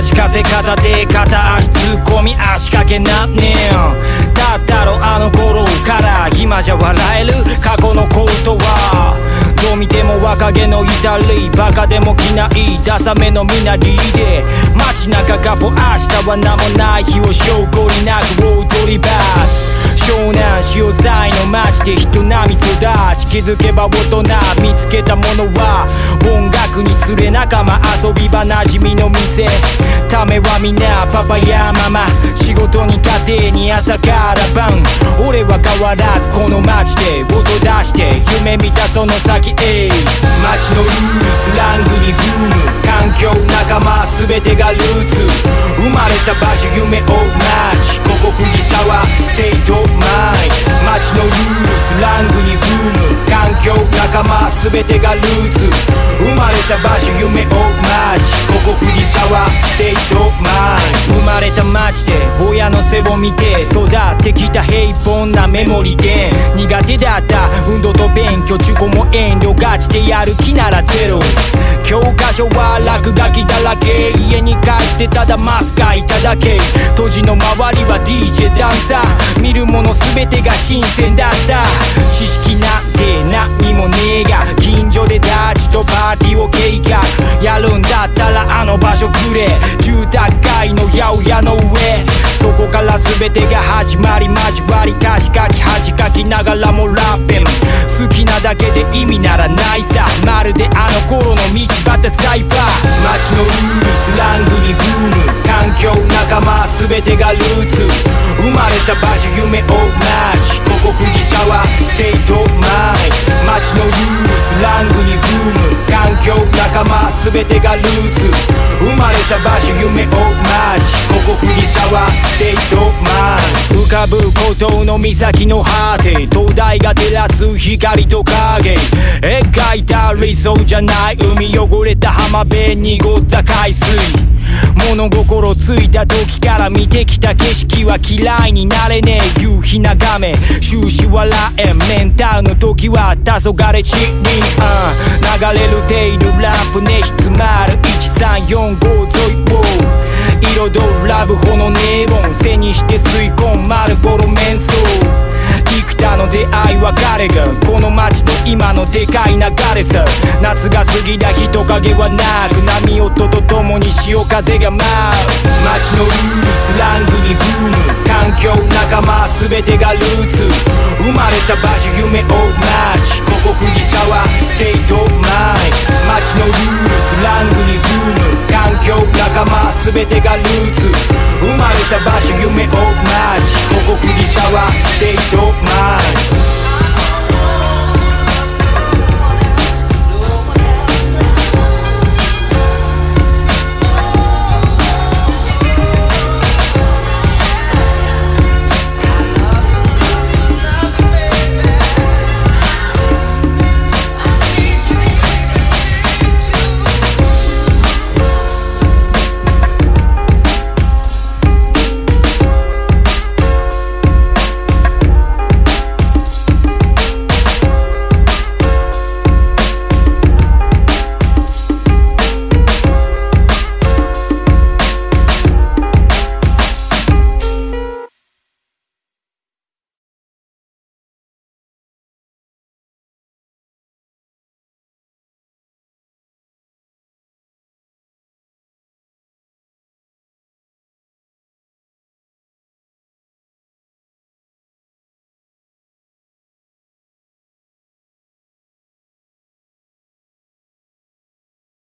路上街頭ラジカセ片手片足突っ込み足掛けなんねんだったろあの頃から暇じゃ笑える過去のことはどう見ても若気の至りバカでも着ないダサめの身なりで街中がぼ明日は名もない日を証拠になくロードリバース。湘南潮騒の街で人並み育ち。気づけば大人見つけたものは音楽に連れ仲間遊び場馴染みの店タメはみんなパパやママ仕事に家庭に朝から晩俺は変わらずこの街で音出して夢見たその先へ街のルールスラングにブーム環境仲間全てがルーツ。生まれた場所夢追う街。ここ藤沢 state of mind 街のルールスラングに全てがルーツ。生まれた場所夢追う街。ここ藤沢 state of mind 生まれた街で親の背を見て育ってきた平凡なメモリで。苦手だった運動と勉強中古も遠慮がちでやる気ならゼロ。教科書は落書きだらけ。家に帰ってただマスかいただけ。当時の周りは DJ ダンサー。見るもの全てが新鮮だった。住宅街の八百屋の上。そこから全てが始まり交わり歌詞書き恥かきながらもラッペン。好きなだけで意味ならないさ。まるであの頃の道端サイファー。街のルールスラングにブーム。環境仲間全てがルーツた場所夢をマッチここ藤沢ステートマイ街のルースラングにブーム。環境仲間全てがルーツ。生まれた場所夢をマッチここ藤沢ステートマイ浮かぶ孤島の岬の果て。灯台が照らす光と影。描いた理想じゃない。海汚れた浜辺濁った海水。物心ついた時から見てきた景色は嫌いになれねえ夕日眺め。終始笑えメンタルの時は黄昏地に、uh、流れるテイルランプ熱室丸1345沿いを彩るラブホのネオン背にして吸い込む丸ボロ面相幾多の出会い別れがこの街の今のでかい流れさ。夏が過ぎた人影はなく。波音とともに潮風が舞う街のルールスラングにブーム。環境仲間全てがルーツ。生まれた場所夢をマッチ。ここ藤沢ステートマイ街のルールスラン。グにブーム環境仲間全てがルーツ生まれた場所夢をマッチここ藤沢ステートマイ